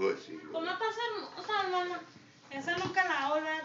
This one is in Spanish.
¿Cómo pues pasar? O sea, mamá, esa nunca la ola